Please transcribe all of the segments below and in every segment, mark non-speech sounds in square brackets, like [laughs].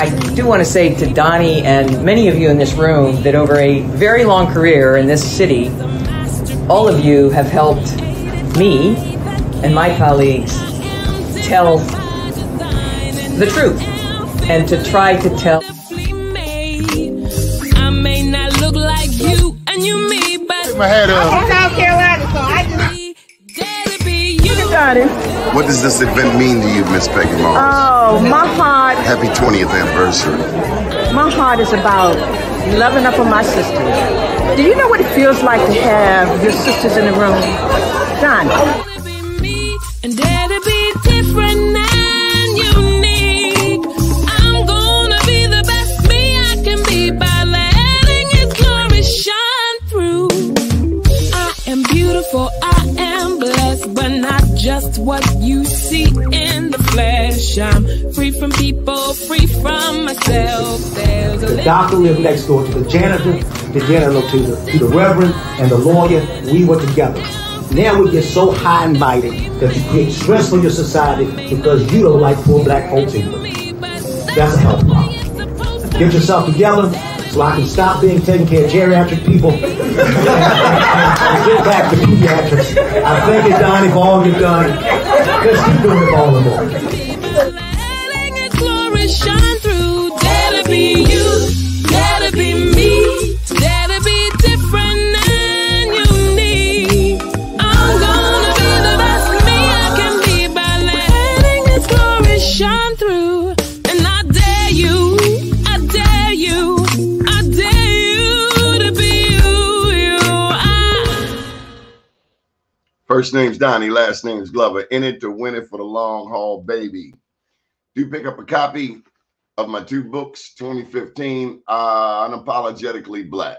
I do want to say to Doni and many of you in this room that over a very long career in this city, all of you have helped me and my colleagues tell the truth and to try to tell. I may not look like you and you me, but my head up. I'm South Carolina, so I just be you. Got it. What does this event mean to you, Miss Peggy Moss? Oh, my heart, Happy 20th anniversary. my heart is about loving up on my sisters. Do you know what it feels like to have your sisters in the room? Doni. Just what you see in the flesh. I'm free from people, free from myself. There's The doctor lived next door to the janitor, the janitor to the, to the reverend, and the lawyer. We were together. Now we get so high and mighty that you create stress for your society because you don't like poor black folks either. That's a health problem. Get yourself together so I can stop being taking care of geriatric people and get back to pediatrics. I thank you, Doni, for all you've done. Let's keep doing it all the more. letting glory shine through. Dare First name's Doni, last name's Glover. In it to win it for the long haul, baby. Do pick up a copy of my two books, 2015, uh, Unapologetically Black,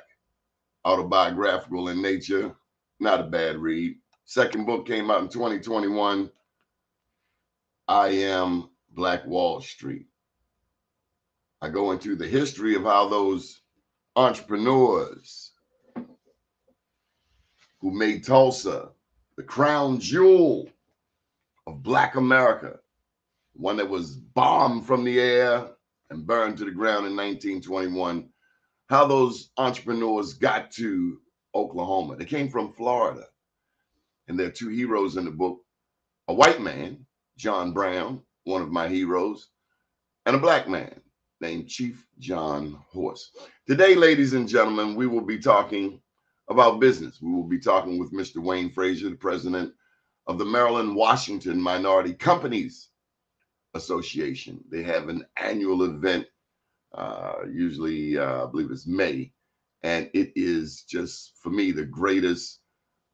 autobiographical in nature, not a bad read. Second book came out in 2021, I Am Black Wall Street. I go into the history of how those entrepreneurs who made Tulsa the crown jewel of Black America, one that was bombed from the air and burned to the ground in 1921, how those entrepreneurs got to Oklahoma. They came from Florida. And there are two heroes in the book a white man, John Brown, one of my heroes, and a black man named Chief John Horse. Today, ladies and gentlemen, we will be talking about business. We will be talking with Mr. Wayne Frazier, the president of the Maryland Washington Minority Companies Association. They have an annual event, uh, usually, uh, I believe it's May, and it is just for me the greatest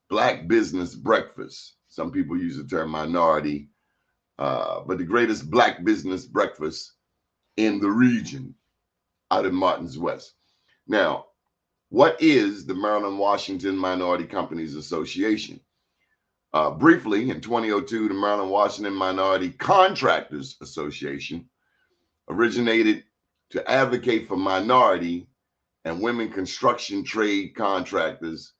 black business breakfast. Some people use the term minority, uh, but the greatest black business breakfast in the region out in Martins West. Now, what is the Maryland Washington Minority Companies Association? Uh, briefly, in 2002, the Maryland Washington Minority Contractors Association originated to advocate for minority and women construction trade contractors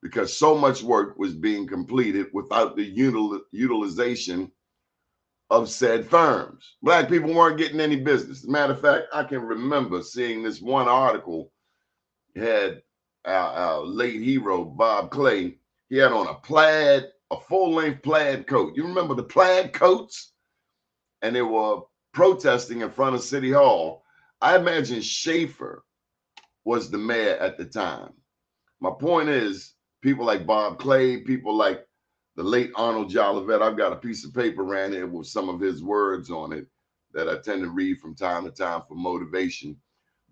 because so much work was being completed without the util- utilization of said firms. Black people weren't getting any business. As a matter of fact, I can remember seeing this one article had our, our late hero Bob Clay. He had on a plaid, a full-length plaid coat. You remember the plaid coats? And they were protesting in front of City Hall. I imagine Schaefer was the mayor at the time. My point is, people like Bob Clay, people like the late Arnold Jolivet. I've got a piece of paper around here with some of his words on it that I tend to read from time to time for motivation.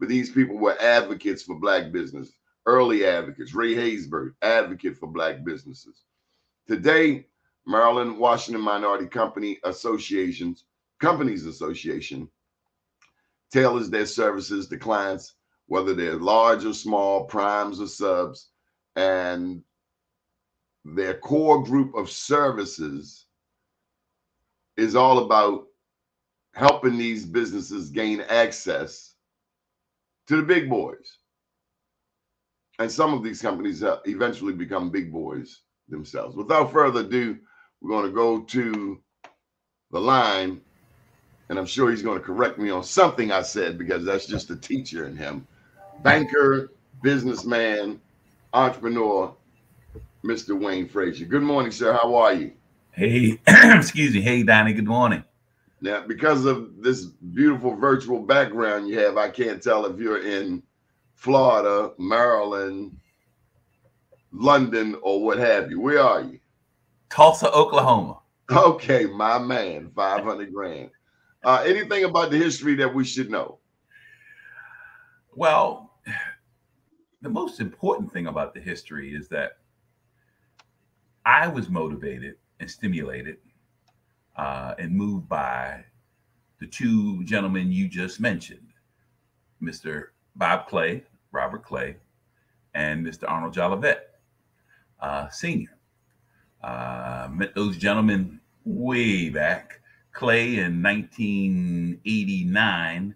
But these people were advocates for black business, early advocates. Ray Haysbert, advocate for black businesses. Today, Maryland Washington Minority Company Associations, Companies Association, tailors their services to clients, whether they're large or small, primes or subs, and their core group of services is all about helping these businesses gain access to the big boys. And some of these companies uh, eventually become big boys themselves. Without further ado, we're going to go to the line and I'm sure he's going to correct me on something I said because that's just a teacher in him. Banker, businessman, entrepreneur, Mr. Wayne Frazier. Good morning, sir. How are you? Hey, [clears throat] excuse me. Hey, Doni. Good morning. Now, because of this beautiful virtual background you have, I can't tell if you're in Florida, Maryland, London, or what have you. Where are you? Tulsa, Oklahoma. Okay, my man, 500 grand. Uh, anything about the history that we should know? Well, the most important thing about the history is that I was motivated and stimulated uh, and moved by the two gentlemen you just mentioned, Mr. Bob Clay, Robert Clay, and Mr. Arnold Jolivet, uh, Sr. Uh, met those gentlemen way back, Clay in 1989.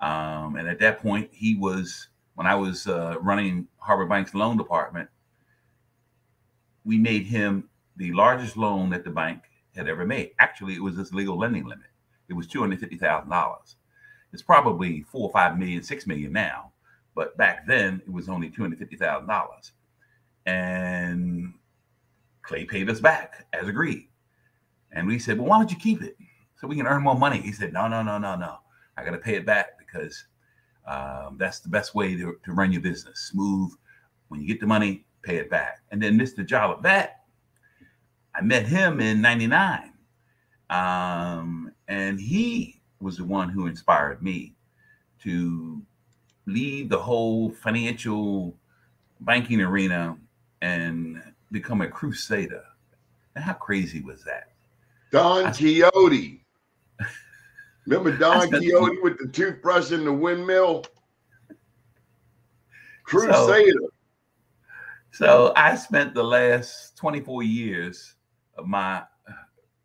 Um, and at that point, he was, when I was uh, running Harbor Bank's loan department, we made him the largest loan that the bank had ever made. Actually, it was this legal lending limit. It was $250,000. It's probably four or five million, six million now. But back then, it was only $250,000. And Clay paid us back as agreed. And we said, well, why don't you keep it so we can earn more money? He said, no, no, no, no, no. I got to pay it back because um, that's the best way to, to run your business. Smooth. When you get the money, pay it back. And then Mr. Jolivet, I met him in 99. Um, and he was the one who inspired me to leave the whole financial banking arena and become a crusader. And how crazy was that? Don I- Quixote. Remember [laughs] Don Quixote with the toothbrush and the windmill? Crusader. So I spent the last 24 years of my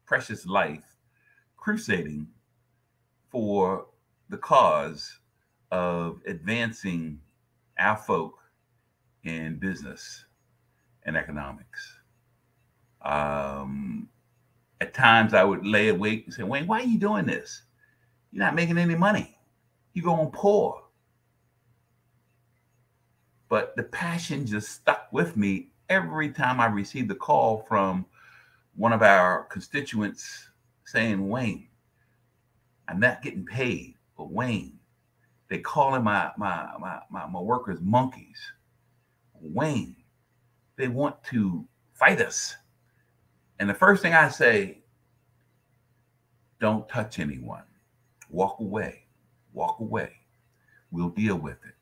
precious life crusading for the cause of advancing our folk in business and economics. Um, at times I would lay awake and say, Wayne, why are you doing this? You're not making any money. You're going poor. But the passion just stuck with me every time I received a call from one of our constituents saying, Wayne, I'm not getting paid, but Wayne, they calling my my my my, my workers monkeys. Wayne, they want to fight us. And the first thing I say, don't touch anyone. Walk away. Walk away. We'll deal with it.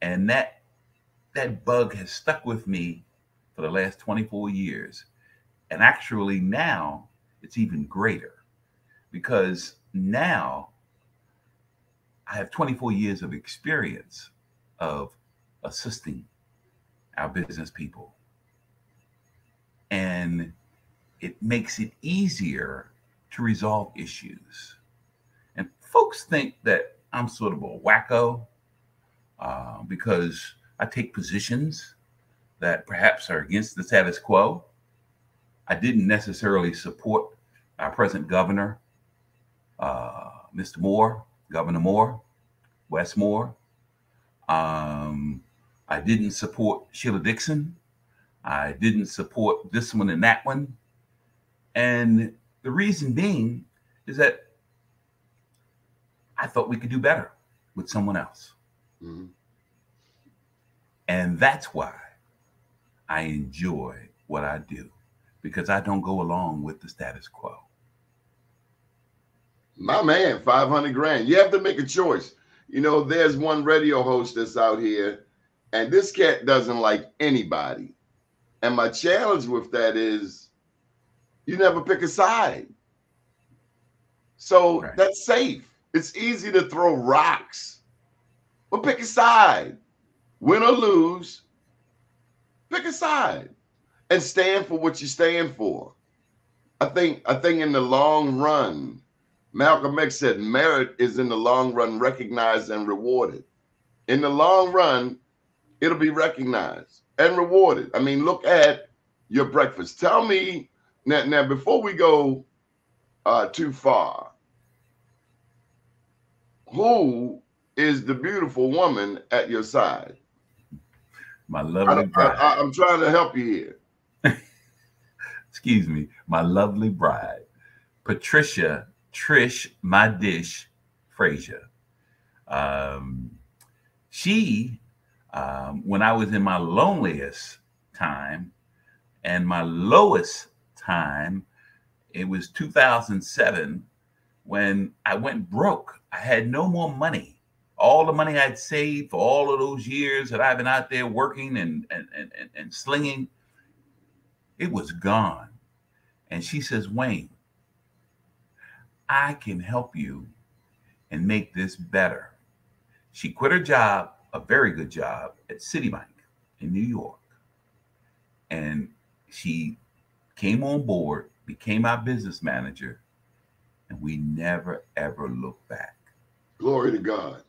And that that bug has stuck with me for the last 24 years. And actually now it's even greater because now I have 24 years of experience of assisting our business people. And it makes it easier to resolve issues. And folks think that I'm sort of a wacko uh, because I take positions that perhaps are against the status quo. I didn't necessarily support our present governor, uh, Mr. Moore, Governor Moore, Wes Moore. Um, I didn't support Sheila Dixon. I didn't support this one and that one. And the reason being is that I thought we could do better with someone else. Mhm. And that's why I enjoy what I do because I don't go along with the status quo. My man, 500 grand. You have to make a choice. You know, there's one radio host that's out here, and this cat doesn't like anybody. And my challenge with that is you never pick a side. So Right. that's safe. It's easy to throw rocks, but pick a side. Win or lose, pick a side and stand for what you stand for. I think I think in the long run, Malcolm X said merit is in the long run recognized and rewarded. In the long run, it'll be recognized and rewarded. I mean, look at your breakfast. Tell me now, now before we go uh, too far, who is the beautiful woman at your side? My lovely bride. I, I'm trying to help you here. Excuse me, my lovely bride, Patricia Trish My Dish Frazier. Um, she, um, when I was in my loneliest time and my lowest time, it was 2007 when I went broke. I had no more money. All the money I'd saved for all of those years that I've been out there working and and and, and, and slinging, it was gone. And she says, Wayne, I can help you and make this better. She quit her job, a very good job at Citibank in New York. And she came on board, became our business manager, and we never ever looked back. Glory to God.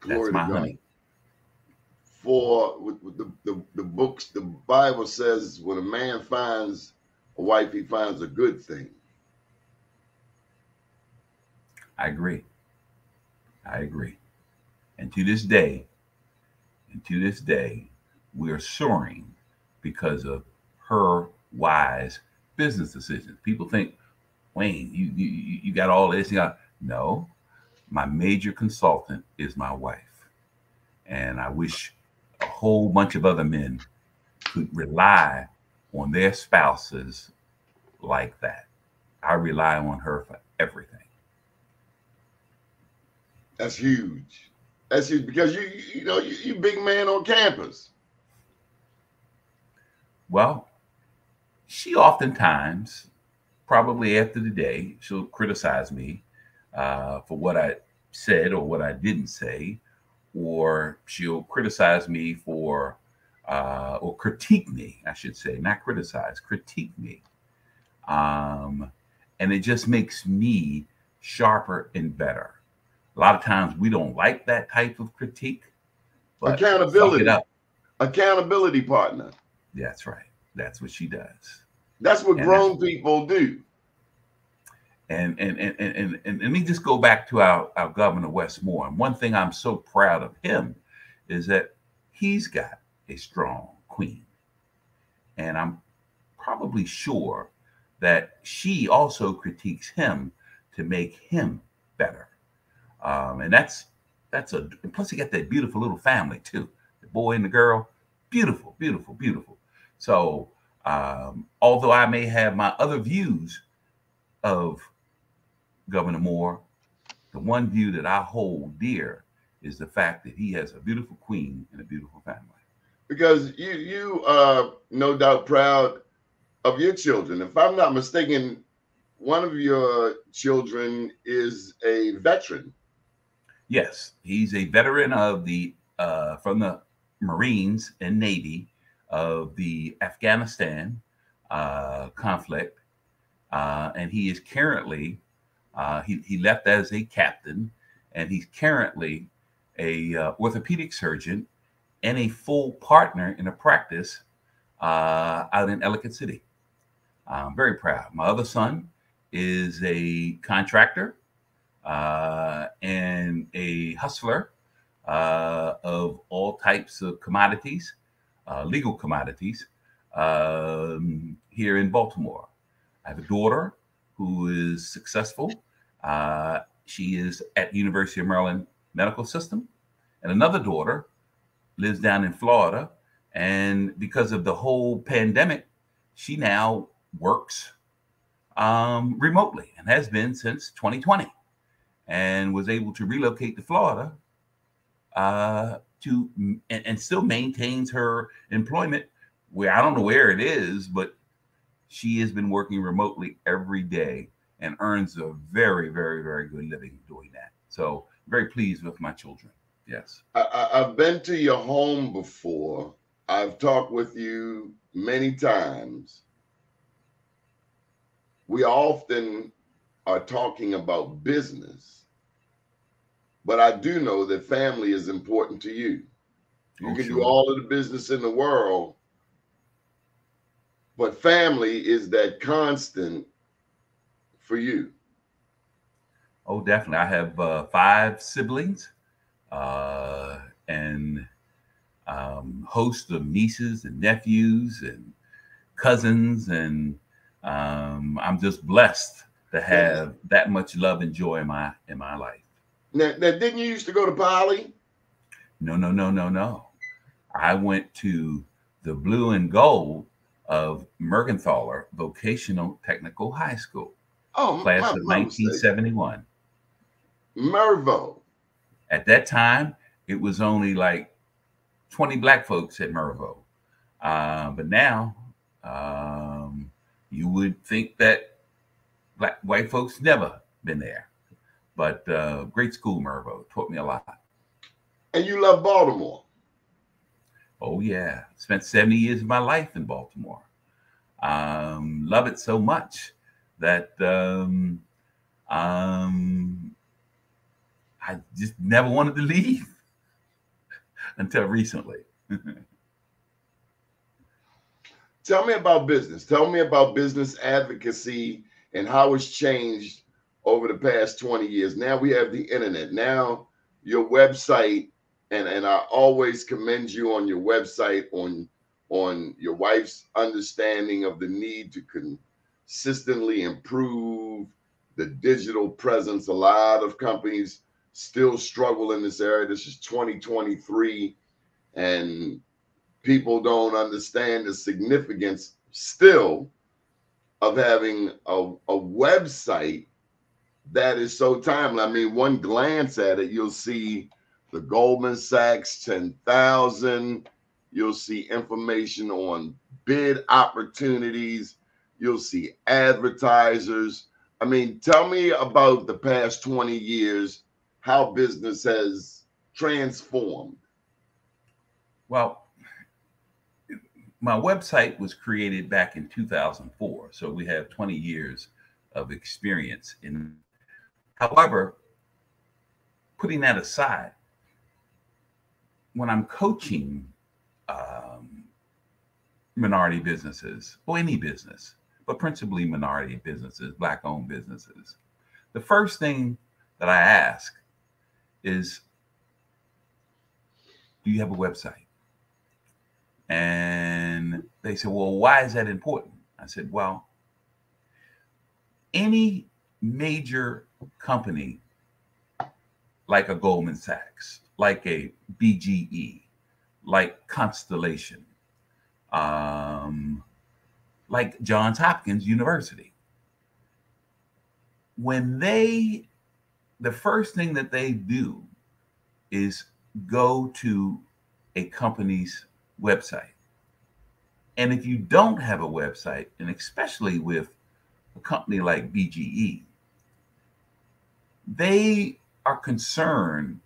Glory That's my to God. honey. For the, the, the books, the Bible says when a man finds a wife, he finds a good thing. I agree. I agree. And to this day, and to this day, we are soaring because of her wise business decisions. People think, Wayne, you you, you you got all this. You got no. My major consultant is my wife, and I wish a whole bunch of other men could rely on their spouses like that. I rely on her for everything. That's huge. That's huge because you you know you, you big man on campus. Well, she oftentimes, probably after the day, she'll criticize me uh, for what I said or what I didn't say, or she'll criticize me for, uh, or critique me, I should say, not criticize, critique me. Um, and it just makes me sharper and better. A lot of times we don't like that type of critique. but Accountability. Accountability partner. That's right. That's what she does. That's what And grown people do. And and and and, and, let me just go back to our, our governor Wes Moore. And one thing I'm so proud of him is that he's got a strong queen. And I'm probably sure that she also critiques him to make him better. Um, and that's that's a plus he got that beautiful little family too. The boy and the girl. Beautiful, beautiful, beautiful. So um, although I may have my other views of Governor Moore, the one view that I hold dear is the fact that he has a beautiful queen and a beautiful family. because you you are no doubt proud of your children. If I'm not mistaken, one of your children is a veteran. Yes, he's a veteran of the uh, from the Marines and Navy of the Afghanistan uh, conflict, uh, and he is currently uh, he he left as a captain, and he's currently a uh, orthopedic surgeon and a full partner in a practice uh, out in Ellicott City. I'm very proud. My other son is a contractor uh, and a hustler uh, of all types of commodities, uh, legal commodities, um, here in Baltimore. I have a daughter who is successful. Uh, she is at University of Maryland Medical System, and another daughter lives down in Florida. And because of the whole pandemic, she now works um, remotely and has been since 2020 and was able to relocate to Florida uh, to and, and still maintains her employment where I don't know where it is, but she has been working remotely every day and earns a very, very, very good living doing that. So very pleased with my children. Yes. I, I've been to your home before. I've talked with you many times. We often are talking about business, but I do know that family is important to you. You Oh, can do all of the business in the world, but family is that constant for you. Oh, definitely. I have uh, five siblings uh, and um, host of nieces and nephews and cousins, and um, I'm just blessed to have that much love and joy in my in my life. Now, now, didn't you used to go to Poly? No, no, no, no, no. I went to the blue and gold of Mergenthaler Vocational Technical High School, Oh, class my, of my mistake. 1971. Mervo. At that time, it was only like 20 black folks at Mervo. Uh, but now, um, you would think that black white folks never been there. But uh, great school, Mervo, taught me a lot. And you love Baltimore. Oh yeah, spent 70 years of my life in Baltimore. Um, love it so much that um, um, I just never wanted to leave [laughs] until recently. [laughs] Tell me about business. Tell me about business advocacy and how it's changed over the past 20 years. Now we have the internet. Now your website, and, and I always commend you on your website on on your wife's understanding of the need to consistently improve the digital presence. A lot of companies still struggle in this area. This is 2023, and people don't understand the significance still of having a, a website that is so timely. I mean, one glance at it, you'll see the Goldman Sachs 10,000. You'll see information on bid opportunities. You'll see advertisers. I mean, tell me about the past 20 years, how business has transformed. Well, my website was created back in 2004, so we have 20 years of experience in. However, putting that aside, when I'm coaching um, minority businesses or any business, but principally minority businesses, black owned businesses, the first thing that I ask is Do you have a website? And they said, Well, why is that important? I said, Well, any major company like a Goldman Sachs, like a BGE, like Constellation, um, like Johns Hopkins University, when they, the first thing that they do is go to a company's website. And if you don't have a website, and especially with a company like BGE, they are concerned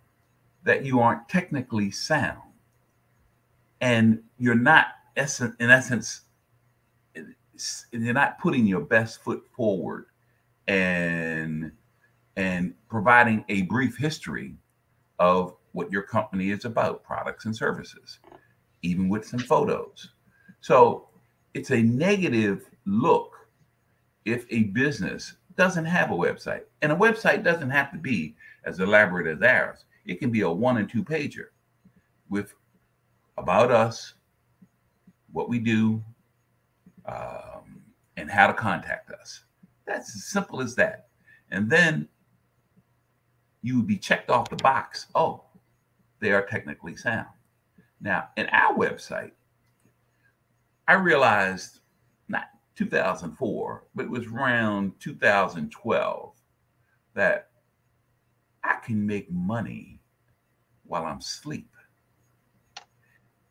that you aren't technically sound and you're not in essence you're not putting your best foot forward and and providing a brief history of what your company is about products and services even with some photos. So it's a negative look if a business doesn't have a website. And a website doesn't have to be as elaborate as ours. It can be a one and two pager with about us, what we do, um, and how to contact us. That's as simple as that. And then you would be checked off the box. Oh, they are technically sound. Now, in our website, I realized not 2004, but it was around 2012 that I can make money while I'm asleep.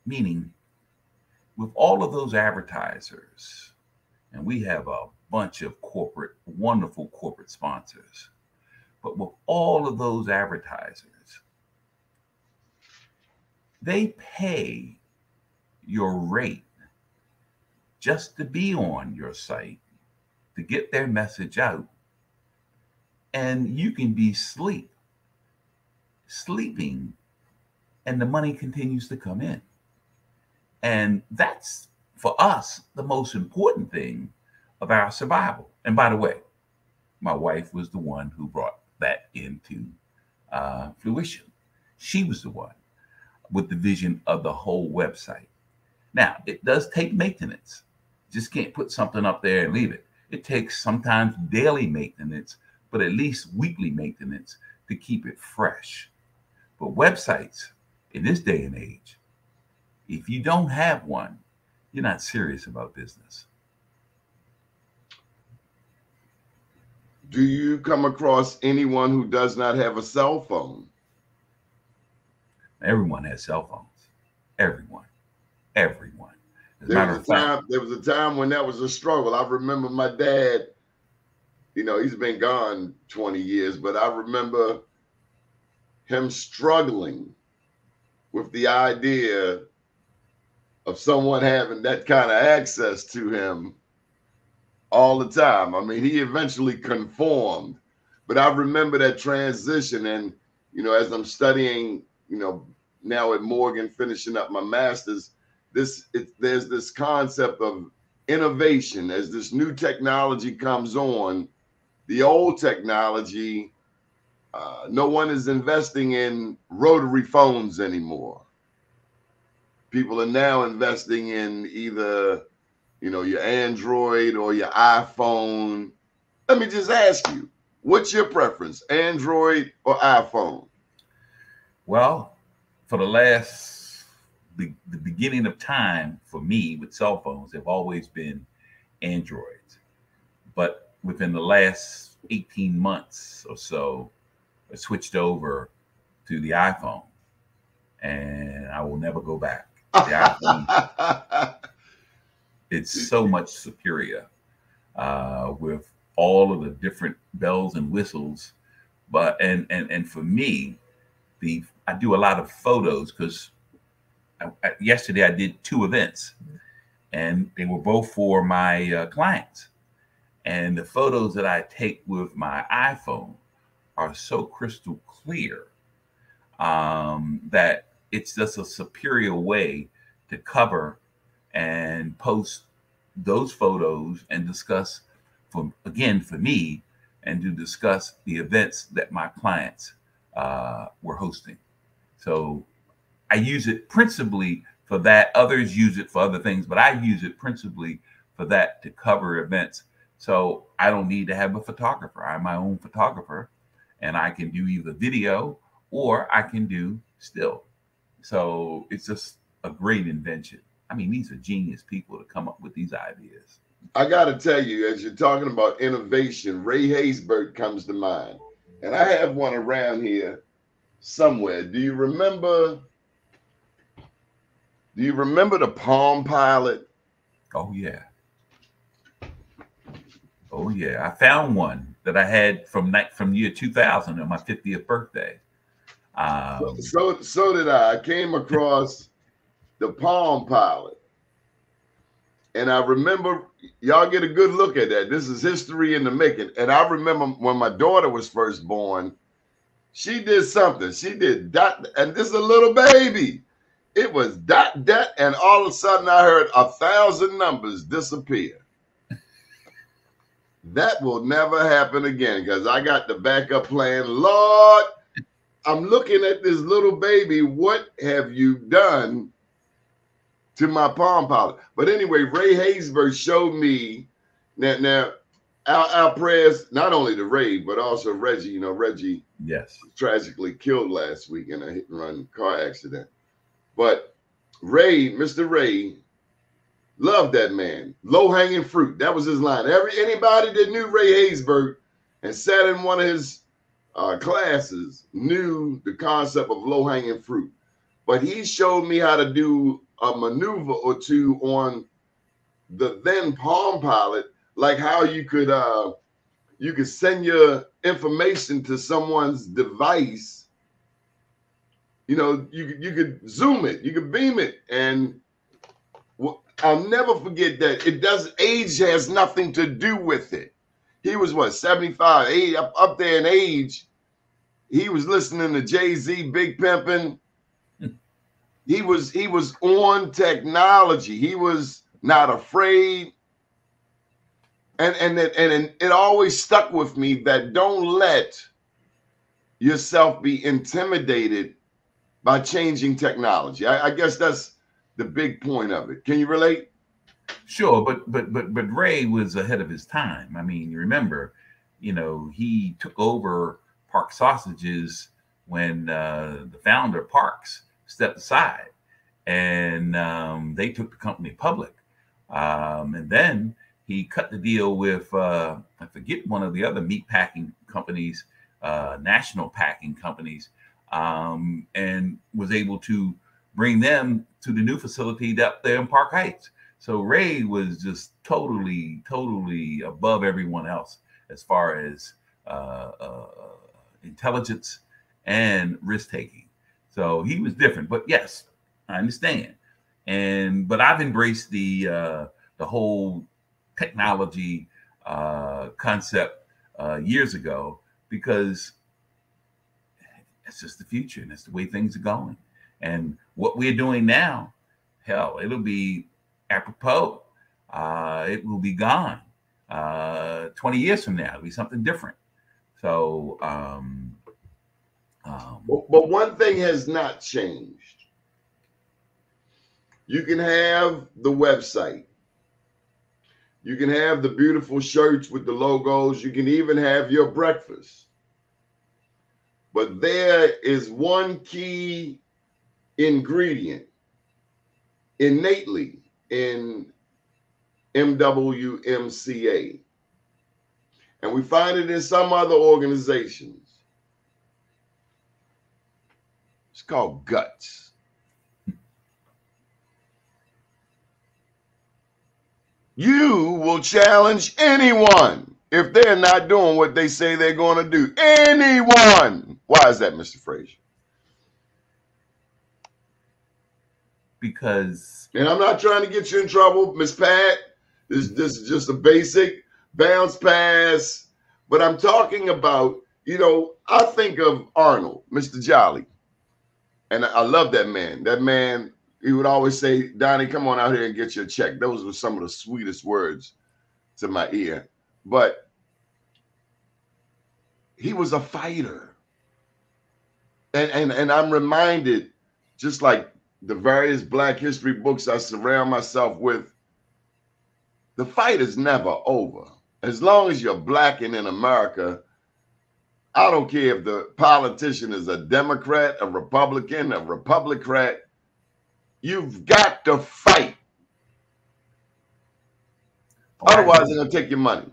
Meaning, with all of those advertisers, and we have a bunch of corporate, wonderful corporate sponsors, but with all of those advertisers, they pay your rate just to be on your site to get their message out. And you can be sleep, sleeping, and the money continues to come in. And that's for us the most important thing of our survival. And by the way, my wife was the one who brought that into uh, fruition. She was the one with the vision of the whole website. Now, it does take maintenance. Just can't put something up there and leave it. It takes sometimes daily maintenance, but at least weekly maintenance to keep it fresh. But websites in this day and age, if you don't have one, you're not serious about business. Do you come across anyone who does not have a cell phone? Everyone has cell phones. Everyone. Everyone. As There was a fact, time. There was a time when that was a struggle. I remember my dad. You know, he's been gone twenty years, but I remember him struggling with the idea of someone having that kind of access to him all the time. I mean, he eventually conformed, but I remember that transition. And you know, as I'm studying, you know, now at Morgan, finishing up my master's, this it, there's this concept of innovation as this new technology comes on. The old technology, uh, no one is investing in rotary phones anymore. People are now investing in either you know, your Android or your iPhone. Let me just ask you, what's your preference, Android or iPhone? well, for the last the, the beginning of time for me with cell phones have always been Androids. But within the last 18 months or so, I switched over to the iPhone. And I will never go back. IPhone [laughs] it's so much superior uh, with all of the different bells and whistles. But and and and for me, the I do a lot of photos because yesterday I did two events, and they were both for my uh, clients. And the photos that I take with my iPhone are so crystal clear um, that it's just a superior way to cover and post those photos and discuss for again for me and to discuss the events that my clients uh, were hosting. So i use it principally for that. Others use it for other things but i use it principally for that to cover events. So i don't need to have a photographer. I'm my own photographer and i can do either video or i can do still so it's just a great invention I mean, these are genius people to come up with these ideas. I got to tell you, as you're talking about innovation, Ray Haysbert comes to mind. And I have one around here somewhere. Do you remember? Do you remember the Palm Pilot? Oh, yeah. Oh, yeah. I found one that I had from night from year 2000 on my 50th birthday. Um, so, so did I. I came across the Palm Pilot. And I remember y'all get a good look at that. This is history in the making. And I remember when my daughter was first born, she did something. She did dot, and this is a little baby. It was dot dot, and all of a sudden I heard a thousand numbers disappear. that will never happen again because I got the backup plan. Lord, I'm looking at this little baby. What have you done to my Palm Pilot. But anyway, Ray Haysbert showed me that now our, our prayers, not only to Ray, but also Reggie. You know, Reggie yes, was tragically killed last week in a hit and run car accident. But Ray, Mr. Ray, loved that man. Low hanging fruit. That was his line. Every anybody that knew Ray Haysbert and sat in one of his uh, classes knew the concept of low hanging fruit. But he showed me how to do a maneuver or two on the then Palm Pilot, like how you could uh you could send your information to someone's device. You know, you you could zoom it, you could beam it, and I'll never forget that. It does age has nothing to do with it. He was what 75, 80, up, up there in age. He was listening to Jay-Z, Big Pimpin', he was he was on technology. He was not afraid. And and it, and it always stuck with me that don't let yourself be intimidated by changing technology. I, I guess that's the big point of it. Can you relate? Sure, but but but but Ray was ahead of his time. I mean, you remember, you know, he took over Parks Sausages when uh, the founder Parks stepped aside, and um, they took the company public. Um, and then he cut the deal with uh, I forget one of the other meat packing companies, uh, national packing companies, um, and was able to bring them to the new facility up there in Park Heights. So Ray was just totally, totally above everyone else as far as uh, uh, intelligence and risk taking. So he was different. But yes, I understand. And but I've embraced the uh, the whole technology uh, concept uh, years ago because it's just the future and it's the way things are going. And what we're doing now, hell, it'll be apropos. Uh, it will be gone. Uh, 20 years from now, it'll be something different. So, um, um, But, but one thing has not changed. You can have the website. You can have the beautiful shirts with the logos. You can even have your breakfast. But there is one key ingredient innately in MWMCA. And we find it in some other organizations. It's called guts. You will challenge anyone if they're not doing what they say they're going to do. Anyone. Why is that, Mr. Frazier? Because And I'm not trying to get you in trouble, Miss Pat. This, this is just a basic bounce pass. But I'm talking about, you know, I think of Arnold, Mr. Jolly. And I love that man. That man, he would always say, Doni, come on out here and get your check. Those were some of the sweetest words to my ear. But he was a fighter. And and and I'm reminded, just like the various black history books I surround myself with, the fight is never over. As long as you're black and in America, I don't care if the politician is a Democrat, a Republican, a Republicrat, you've got to fight. Otherwise, they're gonna take your money.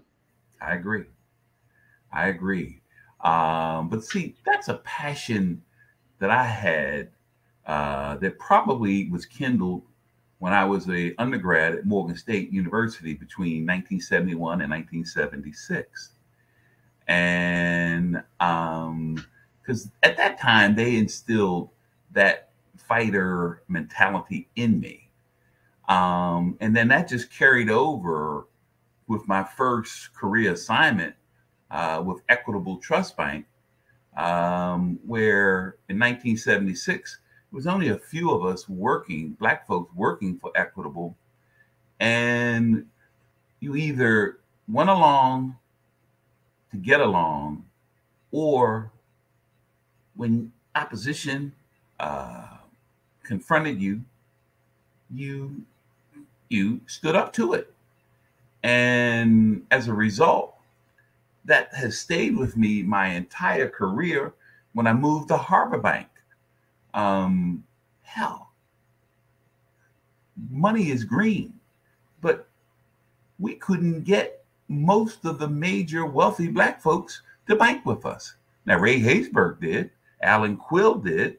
I agree. I agree. Um, but see, that's a passion that I had uh, that probably was kindled when I was a undergrad at Morgan State University between 1971 and 1976. And because at that time they instilled that fighter mentality in me. Um, and then that just carried over with my first career assignment uh, with Equitable Trust Bank, um, where in 1976, it was only a few of us working, Black folks working for Equitable. And you either went along to get along, or when opposition uh, confronted you, you you stood up to it. And as a result, that has stayed with me my entire career when I moved to Harbor Bank. Um, hell, money is green, but we couldn't get most of the major wealthy black folks to bank with us. Now, Ray Haysbert did, Alan Quill did,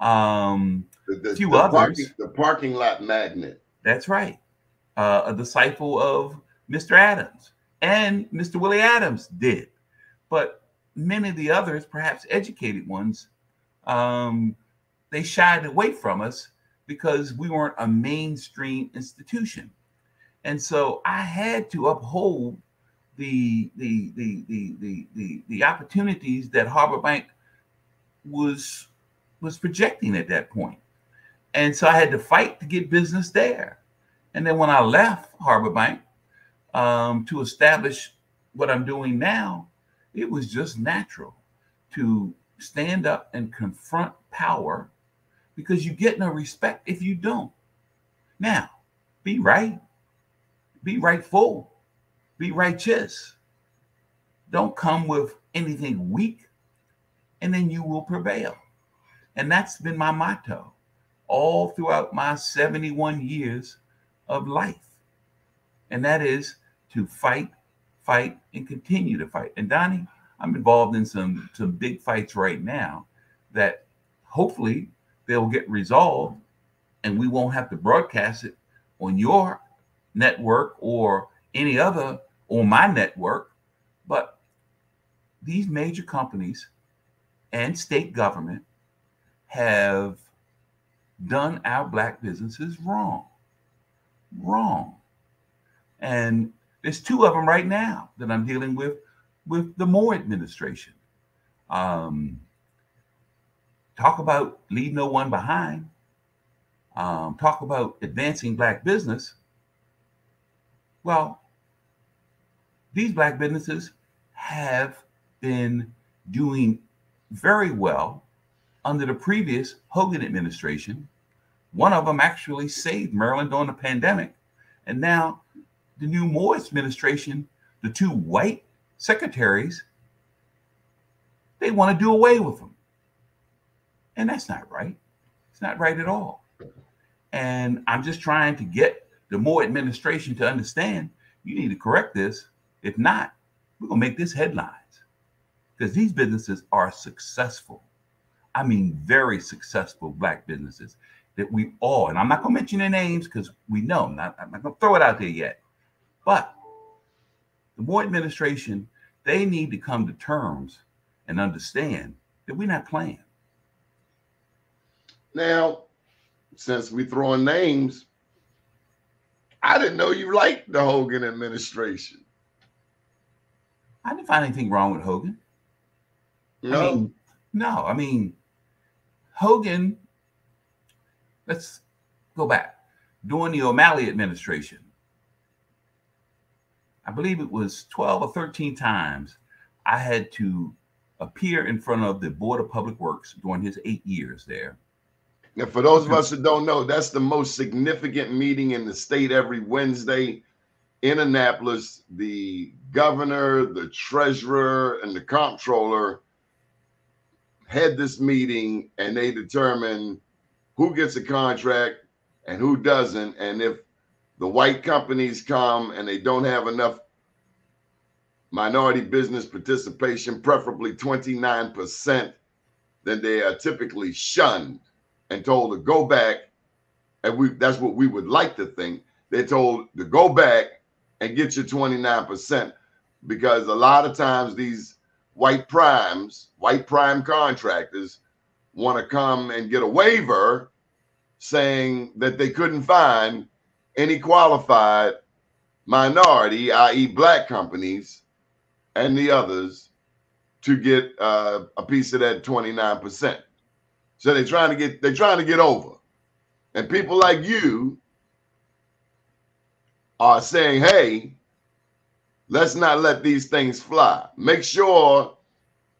um, The, the, Few the others. parking, the parking lot magnet. That's right. Uh, a disciple of Mr. Adams and Mr. Willie Adams did. But many of the others, perhaps educated ones, um, they shied away from us because we weren't a mainstream institution. And so I had to uphold the the the the the the, the opportunities that Harbor Bank was was projecting at that point. And so I had to fight to get business there. And then when I left Harbor Bank um, to establish what I'm doing now, it was just natural to stand up and confront power because you get no respect if you don't. Now, be right, be rightful, be righteous. Don't come with anything weak, and then you will prevail. And that's been my motto all throughout my 71 years of life. And that is to fight, fight, and continue to fight. And Doni, I'm involved in some some big fights right now that hopefully they'll get resolved and we won't have to broadcast it on your network or any other on my network. But these major companies and state government have done our black businesses wrong. Wrong. And there's two of them right now that I'm dealing with with the Moore administration. Um, talk about leave no one behind. Um, talk about advancing black business. Well, these black businesses have been doing very well under the previous Hogan administration. One of them actually saved Maryland during the pandemic. And now the new Moore administration, the two white secretaries, they want to do away with them. And that's not right. It's not right at all. And I'm just trying to get the Moore administration to understand you need to correct this. If not, we're going to make this headlines because these businesses are successful. I mean, very successful black businesses that we all, and I'm not going to mention their names because we know, I'm not, I'm not going to throw it out there yet. But the Moore administration, they need to come to terms and understand that we're not playing. Now, since we throwing names, I didn't know you liked the Hogan administration. I didn't find anything wrong with Hogan. No, I mean, no, I mean, Hogan, let's go back. During the O'Malley administration, I believe it was 12 or 13 times I had to appear in front of the Board of Public Works during his eight years there. And for those of us that don't know, that's the most significant meeting in the state every Wednesday in Annapolis. The governor, the treasurer, and the comptroller had this meeting and they determine who gets a contract and who doesn't. And if the white companies come and they don't have enough minority business participation, preferably 29%, then they are typically shunned and told to go back. And we that's what we would like to think. They're told to go back and get your 29% because a lot of times these white primes, white prime contractors want to come and get a waiver saying that they couldn't find any qualified minority, i.e., black companies and the others, to get uh, a piece of that 29%. So they're trying to get they're trying to get over. And people like you are saying, hey, let's not let these things fly. Make sure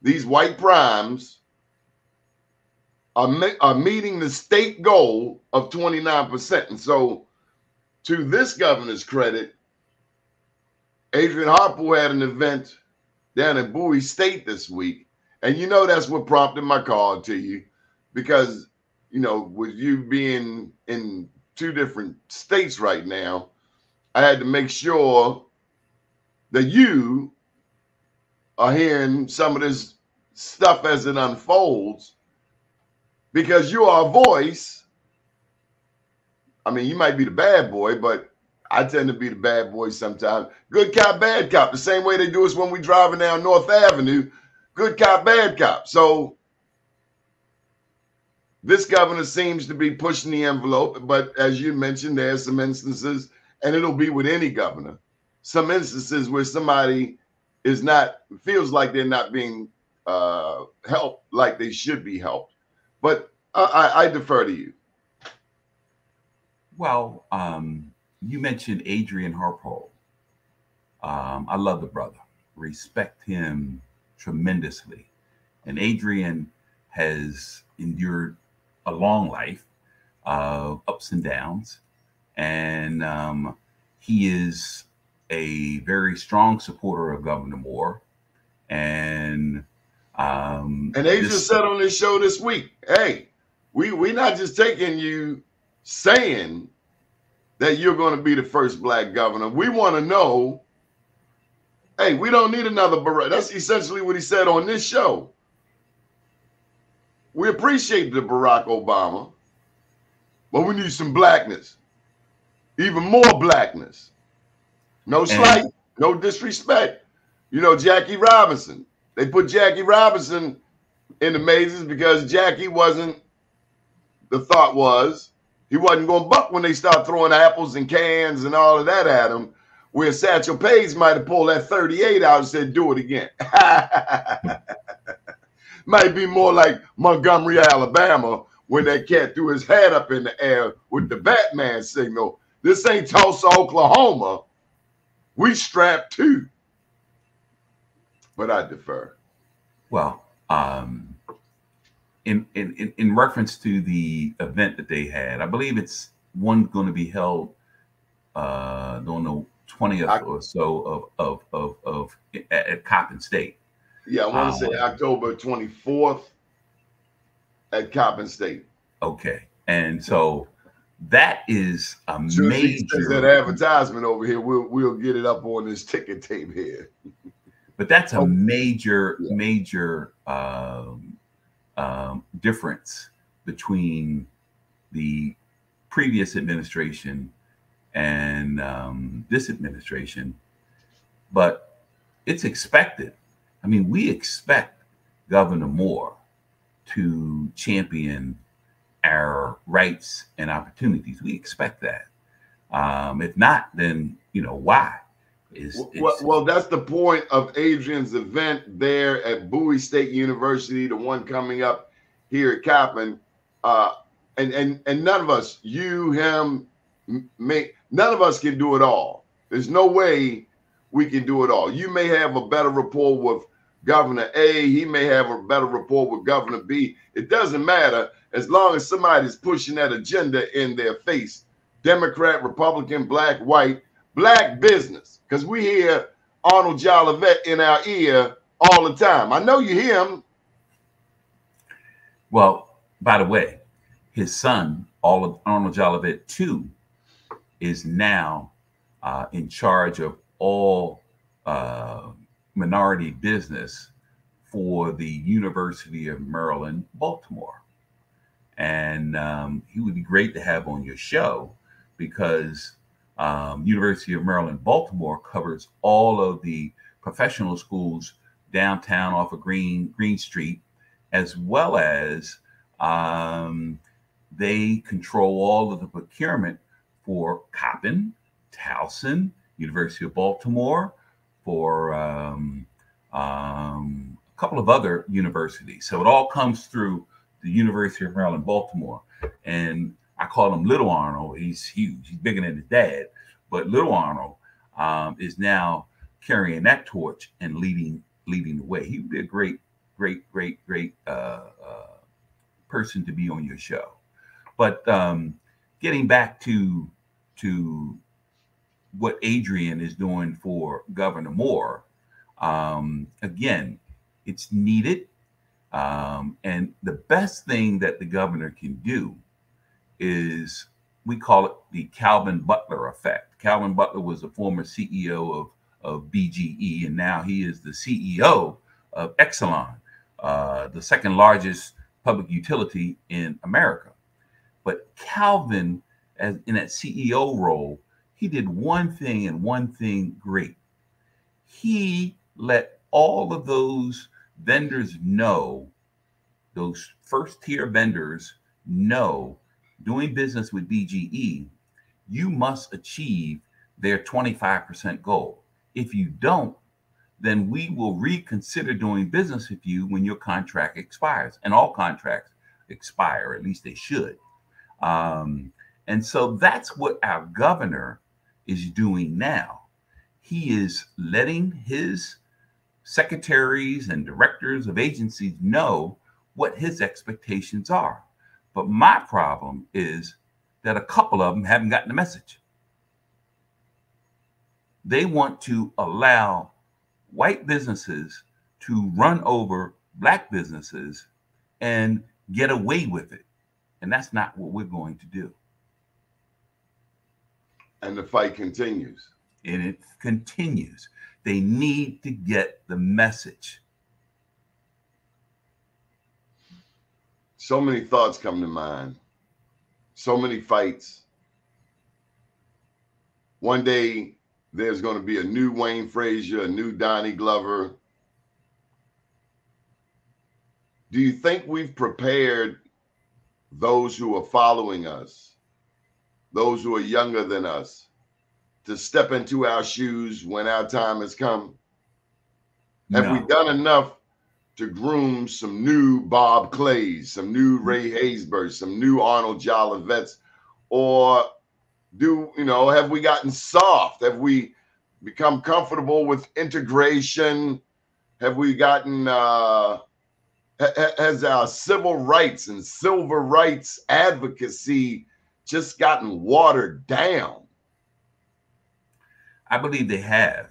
these white primes are, me- are meeting the state goal of 29%. And so, to this governor's credit, Adrian Harpool had an event down in Bowie State this week. And you know, that's what prompted my call to you because, you know, with you being in two different states right now, I had to make sure that you are hearing some of this stuff as it unfolds because you are a voice. I mean, you might be the bad boy, but I tend to be the bad boy sometimes. Good cop, bad cop. The same way they do us when we driving down North Avenue. Good cop, bad cop. So this governor seems to be pushing the envelope, but as you mentioned, there's some instances, and it'll be with any governor, some instances where somebody is not feels like they're not being uh, helped like they should be helped. But I, I, I defer to you. Well, um, you mentioned Adrian Harpool. Um, I love the brother, respect him tremendously. And Adrian has endured a long life of ups and downs. And um, he is a very strong supporter of Governor Moore. And um, And Adrian this- said on this show this week, hey, we we not just taking you saying that you're going to be the first black governor. We want to know, hey, we don't need another Barack. That's essentially what he said on this show. We appreciate the Barack Obama, but we need some blackness, even more blackness. No slight, no disrespect. You know, Jackie Robinson. They put Jackie Robinson in the mazes because Jackie wasn't, the thought was, he wasn't going to buck when they start throwing apples and cans and all of that at him. Where Satchel Paige might have pulled that 38 out and said, do it again. [laughs] might be more like Montgomery, Alabama, when that cat threw his head up in the air with the Batman signal. This ain't Tulsa, Oklahoma. We strapped too. But I defer. Well, um, in, in in reference to the event that they had, I believe it's one going to be held uh, on the twentieth I- or so of of of of at, at Coppin State. Yeah, I want to Um, say October 24th at Coppin State. Okay, and so that is a Soon as he says that major, advertisement over here, we'll we'll get it up on this ticket tape here. but that's a major yeah. major um, um, difference between the previous administration and um, this administration, but it's expected. I mean, we expect Governor Moore to champion our rights and opportunities. We expect that. Um, if not, then you know why? Is Well, well, that's the point of Adrian's event there at Bowie State University, the one coming up here at Coppin. Uh, and and and none of us, you, him, me, none of us can do it all. There's no way we can do it all. You may have a better rapport with Governor A. He may have a better rapport with Governor B. It doesn't matter as long as somebody's pushing that agenda in their face. Democrat, Republican, black, white, black business. Because we hear Arnold Jolivet in our ear all the time. I know you hear him. Well, by the way, his son, Arnold Jolivet too, is now uh, in charge of all uh, minority business for the University of Maryland, Baltimore. And um, he would be great to have on your show because um, University of Maryland, Baltimore covers all of the professional schools downtown off of Greene Greene Street as well as um, they control all of the procurement for Coppin, Towson, University of Baltimore, for um, um, a couple of other universities. So it all comes through the University of Maryland, Baltimore. And I call him Little Arnold. He's huge. He's bigger than his dad. But Little Arnold um, is now carrying that torch and leading leading the way. He would be a great great, great, great uh, uh, person to be on your show. But um, getting back to to what Adrian is doing for Governor Moore, um, again, it's needed. Um, and the best thing that the governor can do is we call it the Calvin Butler effect. Calvin Butler was a former CEO of, of BGE, and now he is the CEO of Exelon, uh, the second largest public utility in America. But Calvin, as in that CEO role, he did one thing and one thing great. He let all of those vendors know, those first tier vendors know, doing business with BGE, you must achieve their 25% goal. If you don't, then we will reconsider doing business with you when your contract expires. And all contracts expire, at least they should. Um, and so that's what our governor is doing now. He is letting his secretaries and directors of agencies know what his expectations are. But my problem is that a couple of them haven't gotten the message. They want to allow white businesses to run over black businesses and get away with it. And that's not what we're going to do. And the fight continues. And it continues. They need to get the message. So many thoughts come to mind. So many fights. One day there's going to be a new Wayne Frazier, a new Doni Glover. Do you think we've prepared those who are following us, those who are younger than us, to step into our shoes when our time has come? Have we done enough to groom some new Bob Clays, some new Ray Haysbert, some new Arnold Jolivet's, or do you know? Have we gotten soft? Have we become comfortable with integration? Have we gotten? Uh, ha- ha- has our civil rights and civil rights advocacy just gotten watered down? I believe they have,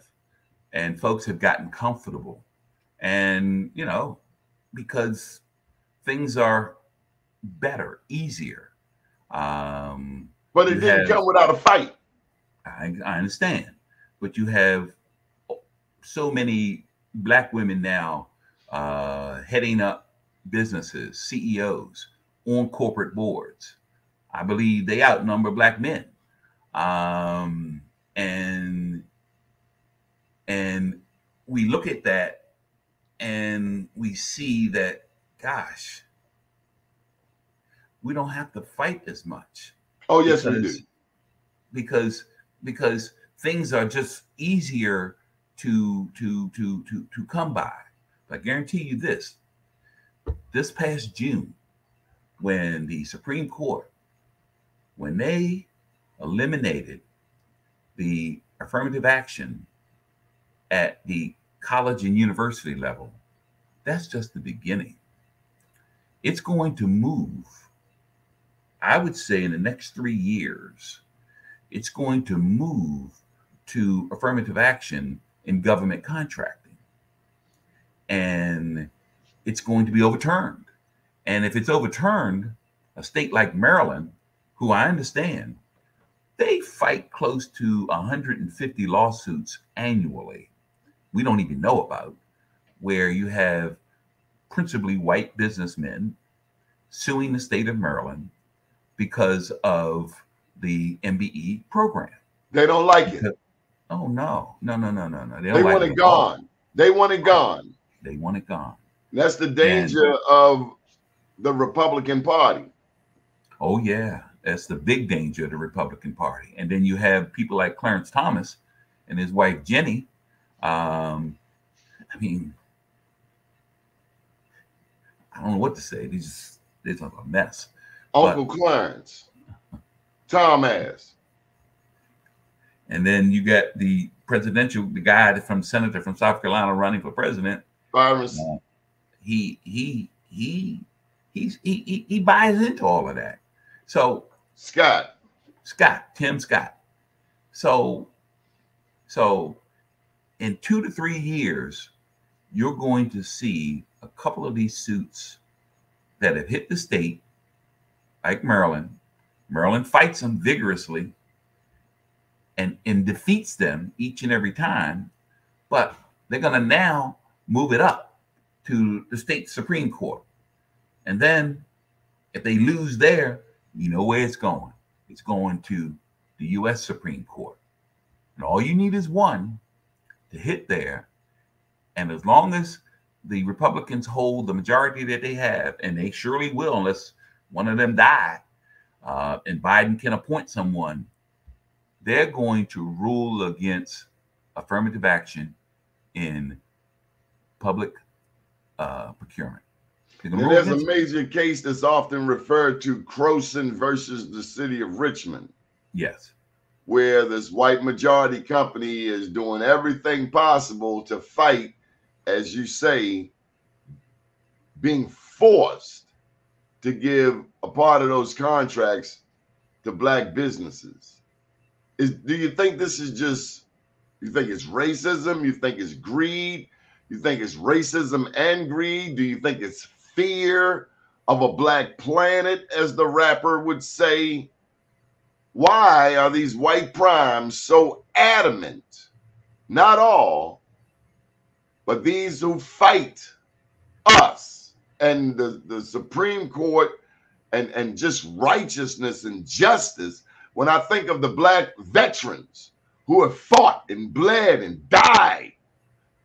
and folks have gotten comfortable, and you know, because things are better, easier. Um, But it didn't have- come without a fight. I, I understand, but you have so many black women now uh, heading up businesses, CEOs on corporate boards. I believe they outnumber black men, um, and and we look at that and we see that, gosh, we don't have to fight as much Oh yes, we do. because because because things are just easier to to to to to come by. I guarantee you this: this past June, when the Supreme Court, when they eliminated the affirmative action at the college and university level, that's just the beginning. It's going to move I would say in the next three years, it's going to move to affirmative action in government contracting. And it's going to be overturned. And if it's overturned, a state like Maryland, who I understand, they fight close to 150 lawsuits annually. We don't even know about, where you have principally white businessmen suing the state of Maryland because of the MBE program. They don't like it. Oh no, no, no, no, no, no. They don't like want it at all. gone. They want it gone. They want it gone. That's the danger of the Republican Party. Oh yeah, that's the big danger of the Republican Party. And then you have people like Clarence Thomas and his wife Ginni. Um, I mean, I don't know what to say. These just it's a mess. Uncle Clarence, Thomas. And then you got the presidential, the guy from senator from South Carolina running for president. Byron, He he he he's he he, he buys into all of that. So Scott. Scott, Tim Scott. So, so in two to three years, you're going to see a couple of these suits that have hit the state, like Maryland. Maryland fights them vigorously and, and defeats them each and every time, but they're going to now move it up to the state Supreme Court. And then if they lose there, you know where it's going. It's going to the U.S. Supreme Court. And all you need is one to hit there. And as long as the Republicans hold the majority that they have, and they surely will, unless one of them die, uh, and Biden can appoint someone, they're going to rule against affirmative action in public uh, procurement. They're gonna And rule there's a major case that's often referred to Croson versus the city of Richmond, Yes. where this white majority company is doing everything possible to fight as you say, being forced to give a part of those contracts to black businesses. Is do you think this is just you think it's racism? You think it's greed? You think it's racism and greed? Do you think it's fear of a black planet, as the rapper would say? Why are these white primes so adamant? Not all, but these who fight us and the, the Supreme Court and, and just righteousness and justice. When I think of the black veterans who have fought and bled and died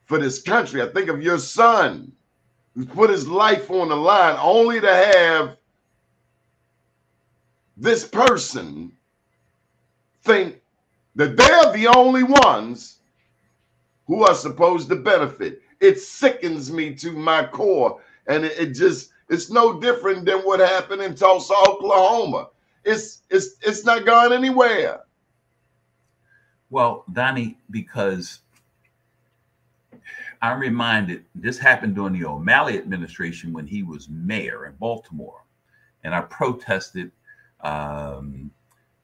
for this country, I think of your son put his life on the line only to have this person think that they're the only ones who are supposed to benefit. It sickens me to my core. And it, it just, it's no different than what happened in Tulsa, Oklahoma. It's it's it's not gone anywhere. Well, Doni, because I'm reminded this happened during the O'Malley administration when he was mayor in Baltimore, and I protested um,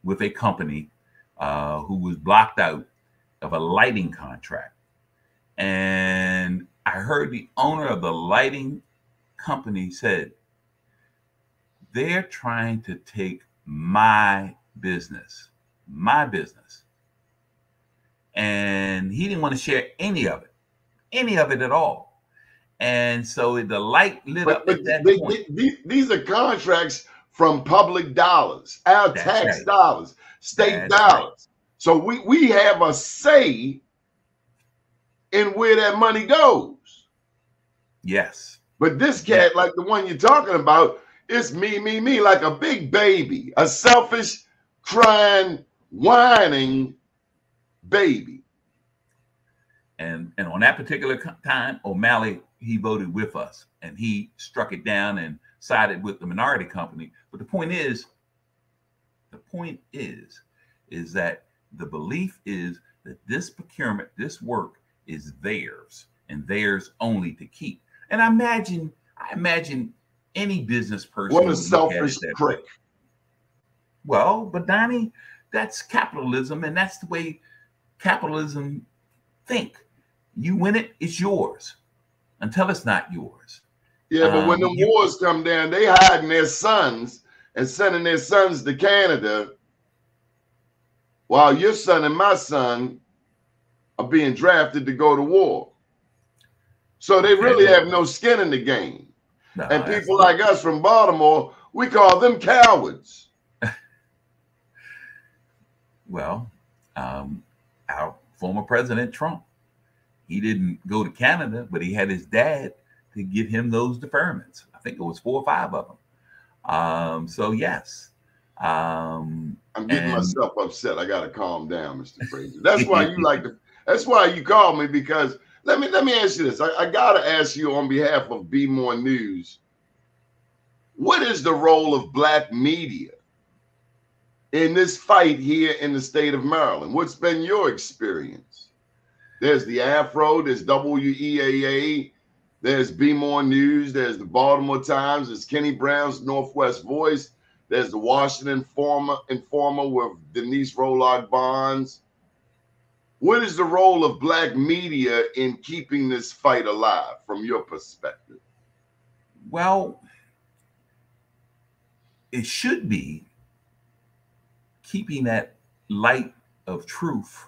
with a company uh, who was blocked out of a lighting contract, and I heard the owner of the lighting company said they're trying to take my business, my business. And he didn't want to share any of it, any of it at all. And so the light lit But, up but they- point. they- these are contracts from public dollars, our That's tax right. dollars, state That's dollars. So we, we have a say in where that money goes. yes. But this cat, like the one you're talking about, it's me, me, me, like a big baby, a selfish, crying, whining baby. And and on that particular time, O'Malley he voted with us, and he struck it down and sided with the minority company. But the point is, the point is, is that the belief is that this procurement, this work is theirs and theirs only to keep. And I imagine, I imagine any business person. What a would look at it selfish way. prick. Well, but Doni, that's capitalism, and that's the way capitalism think. You win it, it's yours until it's not yours. Yeah, but when Um, the you- wars come down, they hiding their sons and sending their sons to Canada, while your son and my son are being drafted to go to war. So they really have no skin in the game. No, And people like us from Baltimore, we call them cowards. [laughs] well, um, our former president Trump, he didn't go to Canada, but he had his dad to give him those deferments. I think it was four or five of them. Um, so yes, um, I'm getting And- myself upset. I gotta calm down, Mr. Frazier. That's why you like to. That's why you call me because let me let me ask you this. I, I gotta ask you on behalf of Be More News. What is the role of black media in this fight here in the state of Maryland? What's been your experience? There's the Afro. There's WEAA. There's Be More News. There's the Baltimore Times. There's Kenny Brown's Northwest Voice. There's the Washington Informer, Informer with Denise Rolark Barnes. What is the role of black media in keeping this fight alive from your perspective? Well, it should be keeping that light of truth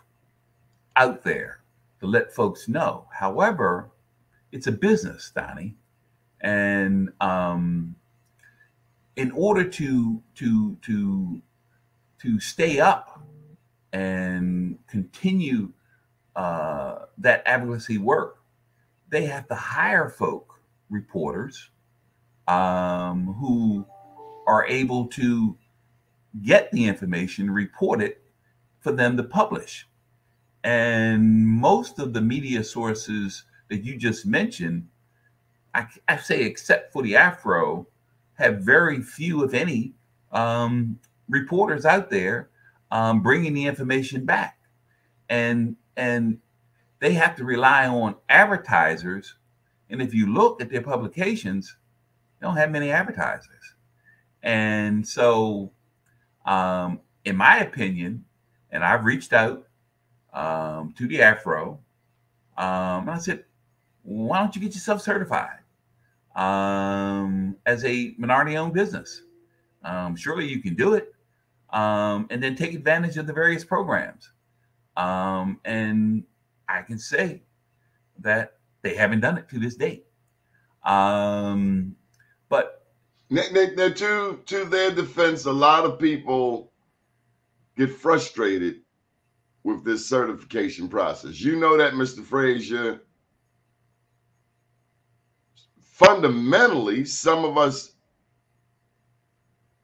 out there to let folks know. However, it's a business, Doni, and um, in order to to to to stay up and continue uh, that advocacy work, they have to hire folk, reporters, um, who are able to get the information, report it for them to publish. And most of the media sources that you just mentioned, I, I say, except for the Afro, have very few, if any, um, reporters out there um, bringing the information back. And and they have to rely on advertisers. And if you look at their publications, they don't have many advertisers. And so, um, in my opinion, and I've reached out um, to the Afro, um, and I said, why don't you get yourself certified um, as a minority owned business? Um, surely you can do it. Um, and then take advantage of the various programs. Um, and I can say that they haven't done it to this date. But now, to to their defense, a lot of people get frustrated with this certification process. You know that, Mr. Frazier. Fundamentally, some of us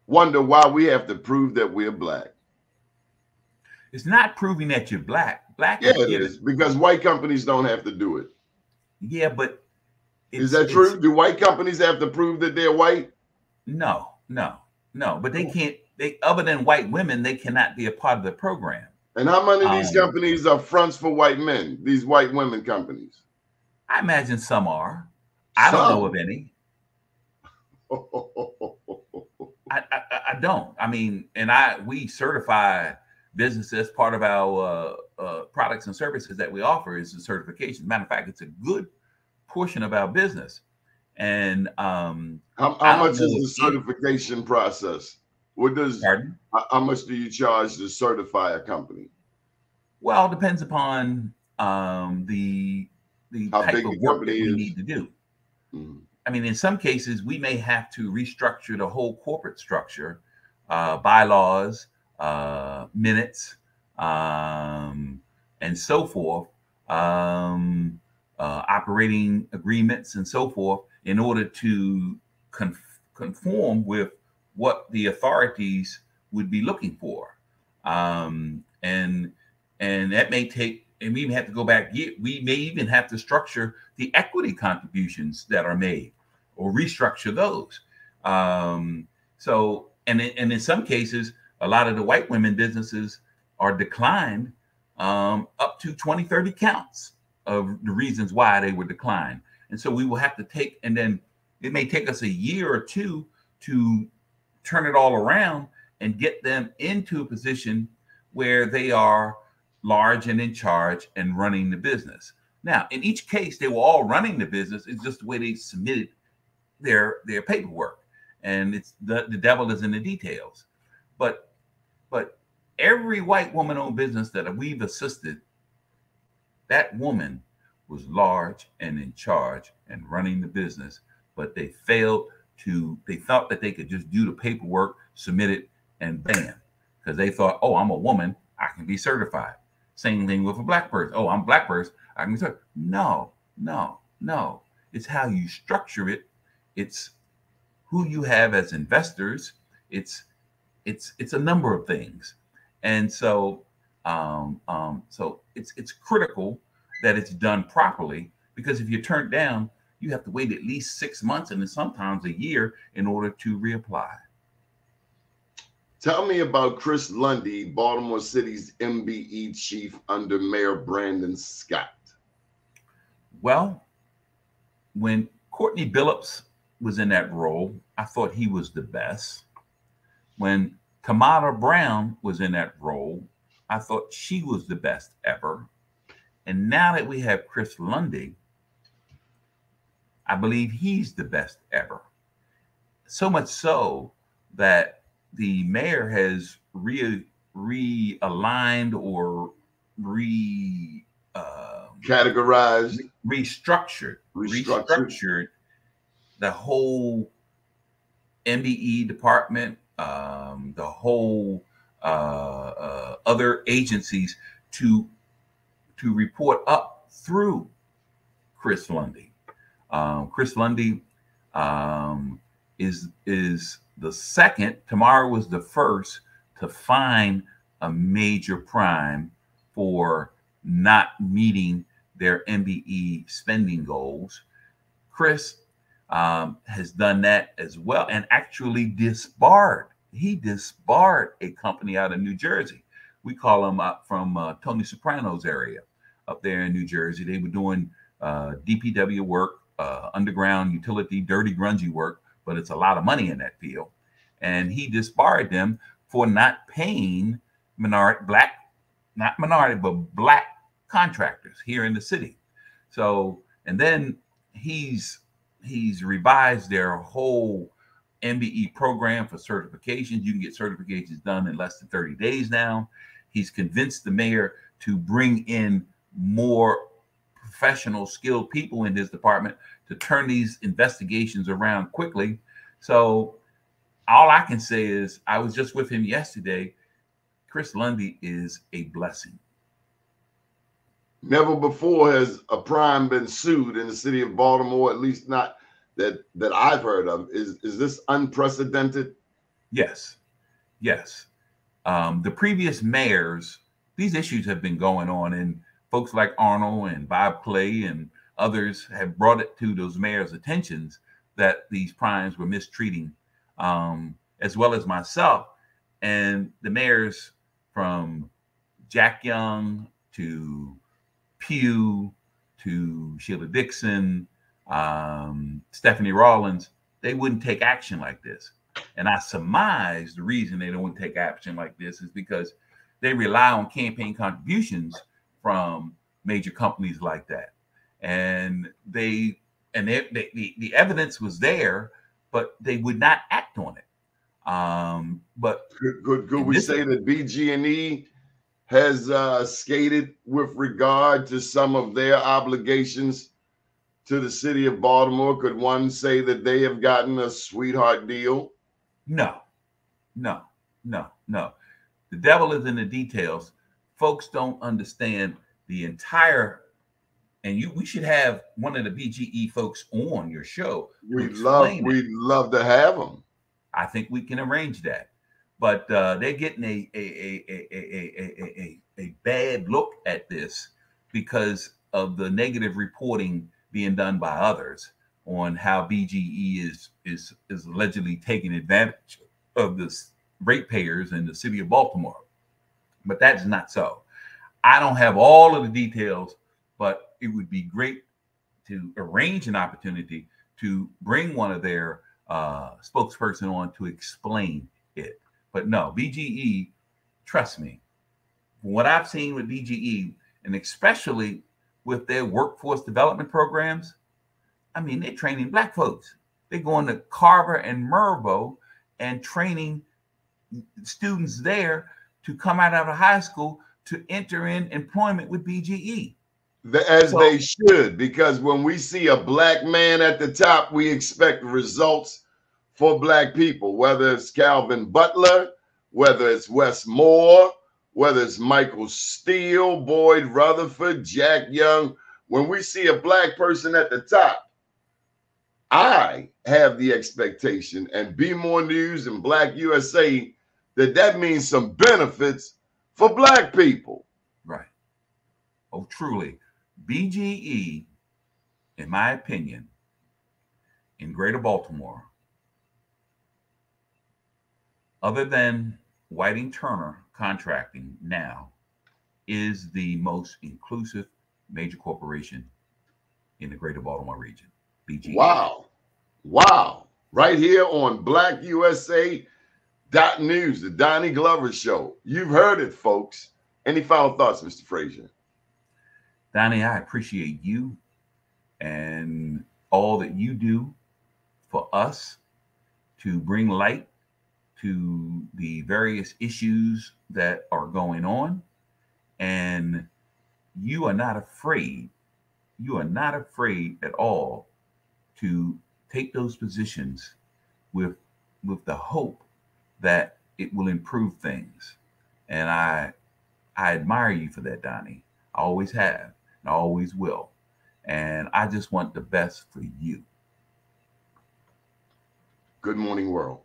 wonder why we have to prove that we're black. it's not proving that you're black. Black Yeah, is it because white companies don't have to do it. Yeah, but Is that true? Do white companies have to prove that they're white? No, no, no. But they can't. They other than white women, they cannot be a part of the program. And how many of these Um, companies are fronts for white men? These white women companies. I imagine some are. I don't know of any. [laughs] I, I, I- don't. I mean, and I we certify businesses. Part of our uh, uh, products and services that we offer is the certification. Matter of fact, it's a good portion of our business. And um, How, how much is the certification process? What does pardon? how much do you charge to certify a company? Well, it depends upon um, the the How type big of the work that company we is. need to do. Mhm. I mean, in some cases, we may have to restructure the whole corporate structure, uh, bylaws, uh, minutes, um, and so forth, um, uh, operating agreements, and so forth, in order to con- conform with what the authorities would be looking for. Um, and and that may take, and we may have to go back. We may even have to structure the equity contributions that are made or restructure those. Um, so, and in, and in some cases, a lot of the white women businesses are declined um, up to 20, 30 counts of the reasons why they were declined. And so we will have to take, and then it may take us a year or two to turn it all around and get them into a position where they are large and in charge and running the business. Now, in each case, they were all running the business. It's just the way they submitted their their paperwork, and it's the the devil is in the details. But but every white woman-owned business that we've assisted, that woman was large and in charge and running the business, but they failed to. They thought that they could just do the paperwork, submit it, and bam, because they thought, oh, I'm a woman, I can be certified. Same thing with a black person. Oh, I'm black person. I can be certified. No, no, no. It's how you structure it. It's who you have as investors. It's it's it's a number of things, and so um, um, so it's it's critical that it's done properly because if you turn down, you have to wait at least six months and then sometimes a year in order to reapply. Tell me about Chris Lundy, Baltimore City's MBE chief under Mayor Brandon Scott. Well, when Courtney Billups was in that role, I thought he was the best. When Kamada Brown was in that role, I thought she was the best ever. And now that we have Chris Lundy, I believe he's the best ever. So much so that the mayor has re realigned or re um, Categorized, restructured, Restructured. restructured the whole MBE department, um, the whole uh, uh, other agencies to to report up through Chris Lundy. Um, Chris Lundy um, is is the second. Tomorrow was the first to find a major prime for not meeting their MBE spending goals. Chris um, has done that as well and actually disbarred. He disbarred a company out of New Jersey. We call them up from uh, Tony Soprano's area. up there in New Jersey. They were doing uh, DPW work, uh, underground utility, dirty, grungy work, but it's a lot of money in that field. And he disbarred them for not paying minority, black, not minority, but black contractors here in the city. So, and then he's he's revised their whole MBE program for certifications. You can get certifications done in less than 30 days now. He's convinced the mayor to bring in more professional, skilled people in his department to turn these investigations around quickly. So, all I can say is, I was just with him yesterday. Chris Lundy is a blessing. Never before has a prime been sued in the city of Baltimore, at least not that that I've heard of. Is is this unprecedented? Yes, yes. Um, the previous mayors, these issues have been going on, and folks like Arnold and Bob Clay and others have brought it to those mayors' attentions that these primes were mistreating, um, as well as myself and the mayors from Jack Young to Pugh to Sheila Dixon, um, Stephanie Rawlings, they wouldn't take action like this. And I surmise the reason they don't take action like this is because they rely on campaign contributions from major companies like that. And they and they, they, the, the evidence was there, but they would not act on it. Um, but could, could, could we say that BG&E has uh, skated with regard to some of their obligations to the city of Baltimore? Could one say that they have gotten a sweetheart deal? No, no, no, no. The devil is in the details. Folks don't understand the entire and you we should have one of the BGE folks on your show. We'd love we'd love to have them. I think we can arrange that. But uh, they're getting a a, a, a, a, a, a bad look at this because of the negative reporting being done by others on how BGE is is is allegedly taking advantage of the ratepayers in the city of Baltimore. But that's not so. I don't have all of the details, but it would be great to arrange an opportunity to bring one of their uh, spokesperson on to explain it. But no, BGE, trust me, what I've seen with BGE, and especially with their workforce development programs, I mean, they're training black folks. They're going to Carver and Mervo and training students there to come out of high school to enter in employment with BGE. As so, they should, because when we see a black man at the top, we expect results for black people, whether it's Calvin Butler, whether it's Wes Moore, whether it's Michael Steele, Boyd Rutherford, Jack Young. When we see a black person at the top, I have the expectation, and Be More News and Black USA, that that means some benefits for black people. Right. Oh, truly. BGE, in my opinion, in Greater Baltimore, other than Whiting Turner Contracting now, is the most inclusive major corporation in the Greater Baltimore region. BGE. Wow. Wow. Right here on Black USA Dot News, the Doni Glover Show. You've heard it, folks. Any final thoughts, Mr. Frazier? Doni, I appreciate you and all that you do for us to bring light to the various issues that are going on. And you are not afraid, you are not afraid at all to take those positions with with the hope that it will improve things. And I I admire you for that, Doni. I always have and I always will. And I just want the best for you. Good morning, world.